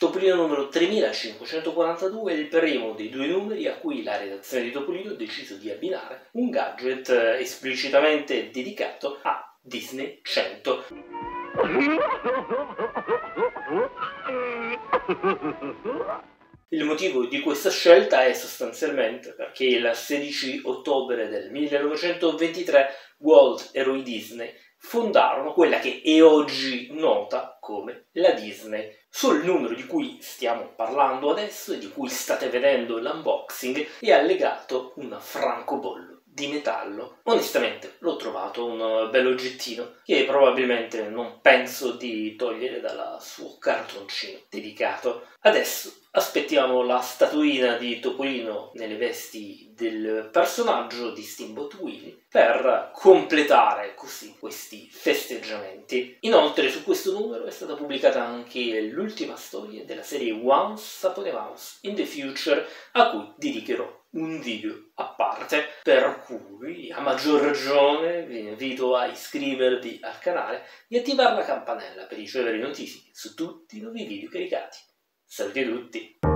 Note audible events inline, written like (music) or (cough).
Topolino numero 3542 è il primo dei due numeri a cui la redazione di Topolino ha deciso di abbinare un gadget esplicitamente dedicato a Disney 100. (laughs) Il motivo di questa scelta è sostanzialmente perché il 16 ottobre del 1923 Walt e Roy Disney fondarono quella che è oggi nota come la Disney. Sul numero di cui stiamo parlando adesso e di cui state vedendo l'unboxing è allegato un francobollo di metallo. Onestamente l'ho trovato un bel oggettino che probabilmente non penso di togliere dal suo cartoncino dedicato. Adesso aspettiamo la statuina di Topolino nelle vesti del personaggio di Steamboat Willie per completare così questi festeggiamenti. Inoltre su questo numero è stata pubblicata anche l'ultima storia della serie Once Upon a Mouse in the Future a cui dedicherò un video a parte, per a maggior ragione vi invito a iscrivervi al canale e attivare la campanella per ricevere notifiche su tutti i nuovi video caricati. Saluti a tutti!